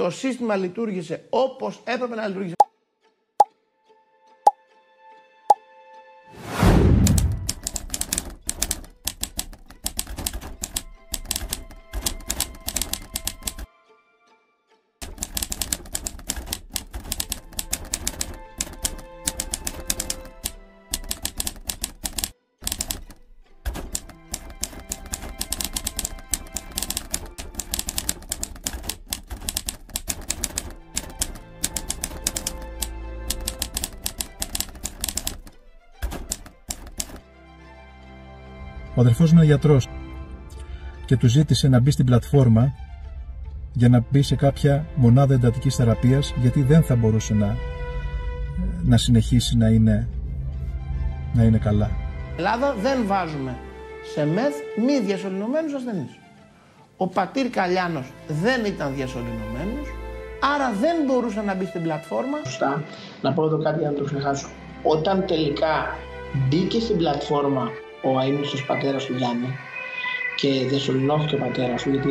Το σύστημα λειτουργήσε όπως έπρεπε να λειτουργήσει. Ο αδερφός είναι ο γιατρός και του ζήτησε να μπει στην πλατφόρμα για να μπει σε κάποια μονάδα εντατικής θεραπείας γιατί δεν θα μπορούσε να, να συνεχίσει να είναι, να είναι καλά. Ελλάδα δεν βάζουμε σε μεθ μη διασωληνωμένους ασθενείς. Ο πατήρ Καλιάνος δεν ήταν διασωληνωμένος, άρα δεν μπορούσε να μπει στην πλατφόρμα. Σωστά, να πω εδώ κάτι για να το ξεχάσω. Όταν τελικά μπήκε στην πλατφόρμα ο αείμνηστος πατέρας του Γιάννη και διασωληνώθηκε ο πατέρας του, γιατί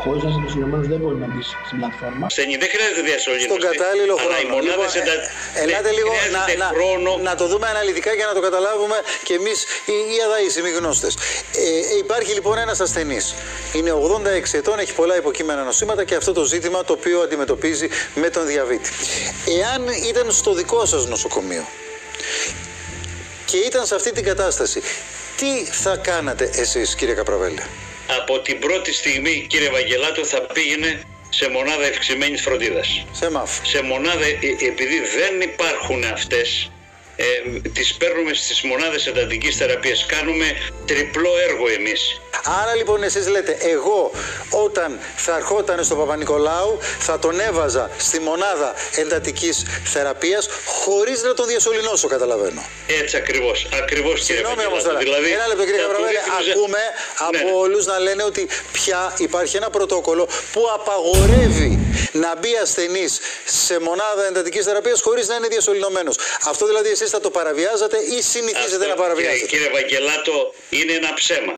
χωρίς να είσαι διασωληνωμένος δεν μπορεί να μπεις στην πλατφόρμα. Στενή, δεν χρειάζεται διασωλήνωση. Στον κατάλληλο Αλλά χρόνο. οι μονάδες Λοιπόν, εντα- ε, ελάτε δεν λίγο να, χρειάζεται να, χρόνο. να το δούμε αναλυτικά για να το καταλάβουμε και εμείς οι, οι αδαείς, οι μη γνώστες. Ε, υπάρχει λοιπόν ένας ασθενής. Είναι 86 ετών, έχει πολλά υποκείμενα νοσήματα και αυτό το ζήτημα το οποίο αντιμετωπίζει με τον διαβήτη. Εάν ήταν στο δικό σας νοσοκομείο και ήταν σε αυτή την κατάσταση, τι θα κάνατε εσείς κύριε Καπραβέλη; Από την πρώτη στιγμή, κύριε Βαγγελάτο, θα πήγαινε σε μονάδα ευξημένης φροντίδας. Σε μαφ. Σε μονάδα, ε, επειδή δεν υπάρχουν αυτές, ε, τις παίρνουμε στις μονάδες εντατικής θεραπείας. Κάνουμε τριπλό έργο εμείς. Άρα λοιπόν εσείς λέτε εγώ όταν θα ερχόταν στο Παπα-Νικολάου θα τον έβαζα στη μονάδα εντατικής θεραπείας χωρίς να τον διασωληνώσω καταλαβαίνω. Έτσι ακριβώς. Ακριβώς κύριε Συγγνώμη όμως Βαγγελάτο. τώρα. Δηλαδή, Ένα λεπτό κύριε θα του Καπραβέλη. ρίχνουμε- Ακούμε Ναι, από ναι. όλους να λένε ότι πια υπάρχει ένα πρωτόκολλο που απαγορεύει να μπει ασθενής σε μονάδα εντατικής θεραπείας χωρίς να είναι διασωληνωμένος. Αυτό δηλαδή εσείς θα το παραβιάζατε ή συνηθίζετε Αυτό, να παραβιάζετε. Κύριε, κύριε Βαγγελάτο, είναι ένα ψέμα.